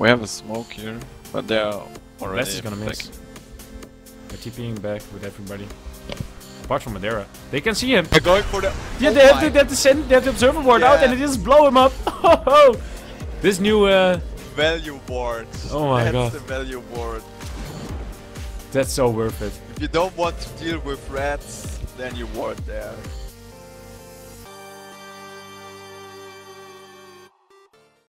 We have a smoke here, but they are already. Less is gonna back. miss. They're TPing back with everybody. Apart from Madeira. They can see him. They're going for the. Yeah, Oh they, have to, they have to send they have the observer ward out and they just blow him up. Oh, oh. this new uh value ward. Oh my That's God. the value ward. that's so worth it. If you don't want to deal with rats, then you ward there.